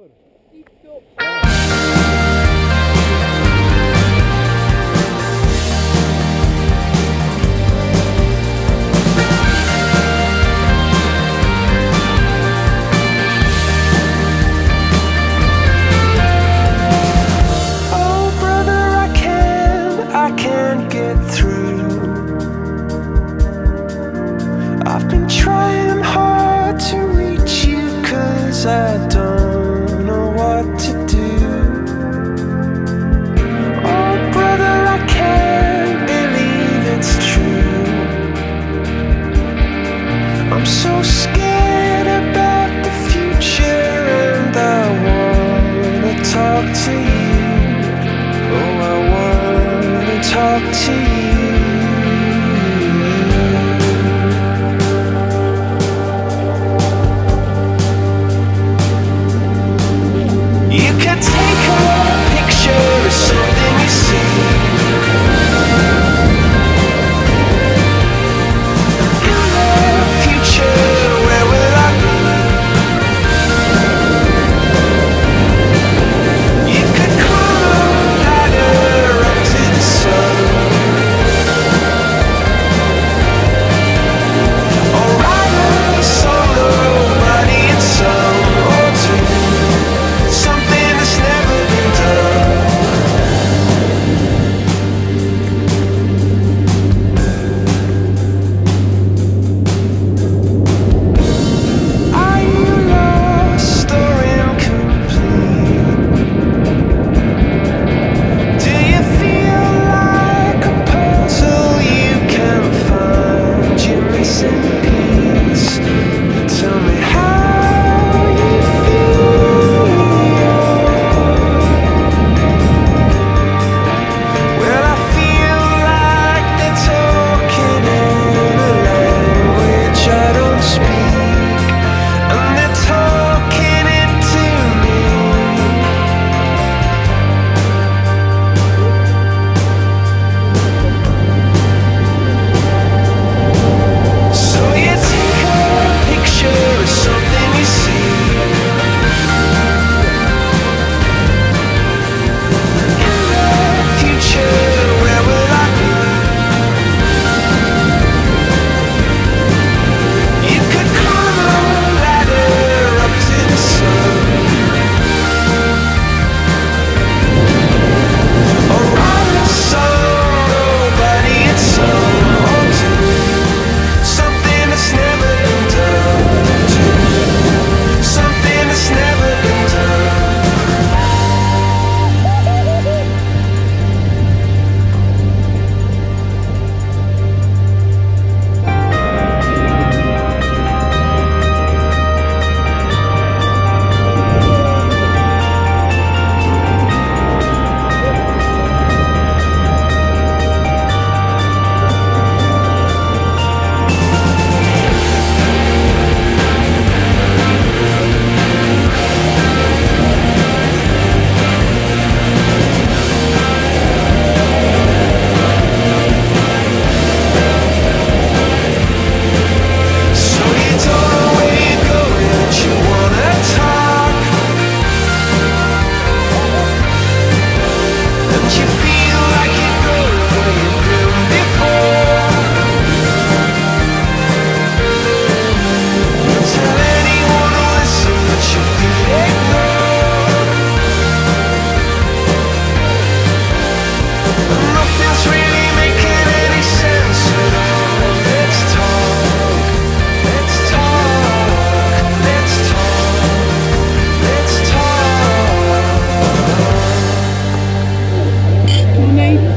Oh, You could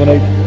dan